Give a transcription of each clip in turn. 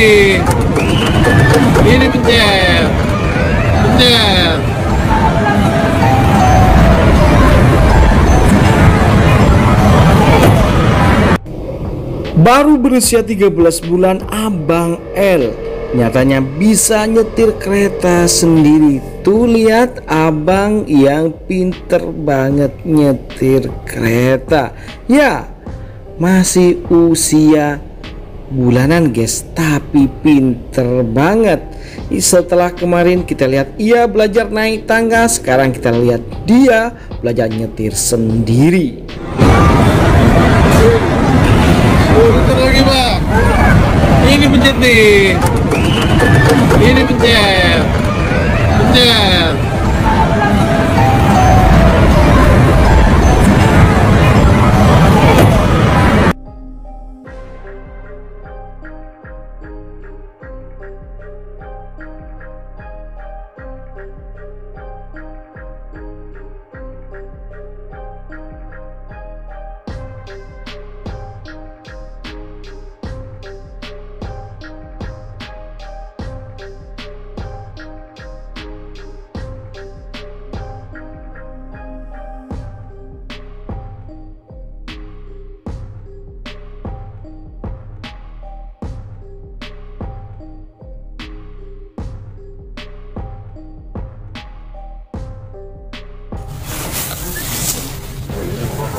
Ini pencet pencet Baru berusia 13 bulan Abang L Nyatanya bisa nyetir kereta sendiri. Tuh lihat abang yang pinter banget nyetir kereta. Ya masih usia bulanan guys. Tapi pinter banget. Setelah kemarin kita lihat ia belajar naik tangga Sekarang kita lihat dia belajar nyetir sendiri. Lagi bang Ini pencet nih. Ini Pencet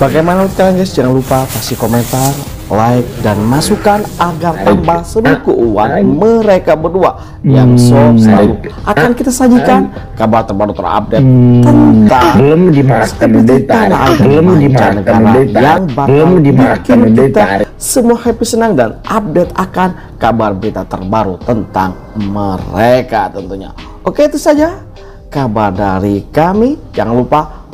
Bagaimana menurut kalian guys? Jangan lupa kasih komentar, like, dan masukan agar tambah seru keuangan mereka berdua yang so selalu akan kita sajikan kabar terbaru terupdate. Tentang belum dimakan seputar belum dimakan yang bakal belum dimakan kita semua happy senang dan update akan kabar berita terbaru tentang mereka tentunya. Oke itu saja kabar dari kami. Jangan lupa